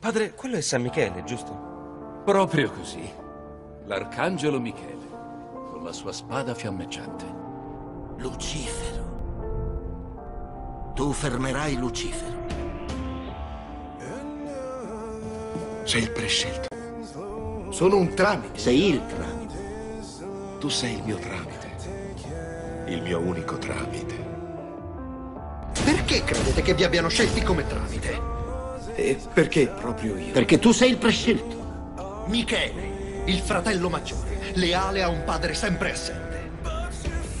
Padre, quello è San Michele, giusto? Proprio così. L'arcangelo Michele, con la sua spada fiammeggiante. Lucifero. Tu fermerai Lucifero. Sei il prescelto. Sono un tramite. Sei il tramite. Tu sei il mio tramite. Il mio unico tramite. Perché credete che vi abbiano scelti come tramite? E perché proprio io? Perché tu sei il prescelto. Michele, il fratello maggiore, leale a un padre sempre assente.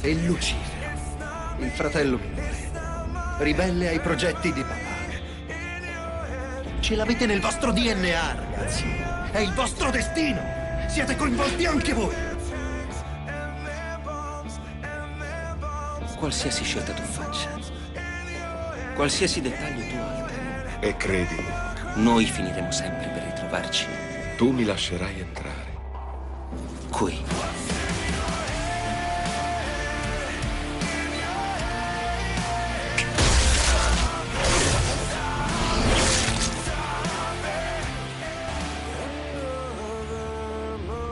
E Lucifero, il fratello minore, ribelle ai progetti di papà. Ce l'avete nel vostro DNA, ragazzi. È il vostro destino. Siete coinvolti anche voi. Qualsiasi scelta tu faccia, qualsiasi dettaglio tu alteri, E credimi, noi finiremo sempre per ritrovarci tu mi lascerai entrare. qui.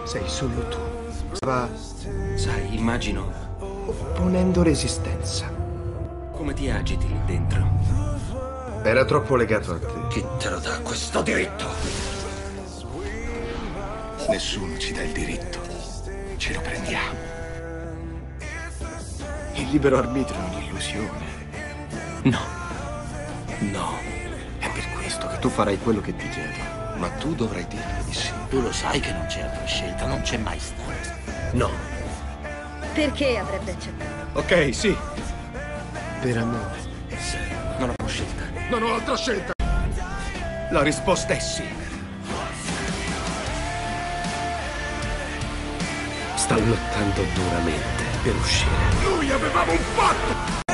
Sei solo tu. Stava Sai, immagino opponendo resistenza. come ti agiti lì dentro. Era troppo legato a te. Chi te lo dà questo diritto? Nessuno ci dà il diritto. Ce lo prendiamo. Il libero arbitrio è un'illusione. No. No. È per questo che tu farai quello che ti chiedo. Ma tu dovrai dirmi di sì. Tu lo sai che non c'è altra scelta, non c'è mai stata. No. Perché avrebbe accettato? Ok, sì. Per amore. Non ho altra scelta. La risposta è sì. Sto lottando duramente per uscire. Noi avevamo un patto!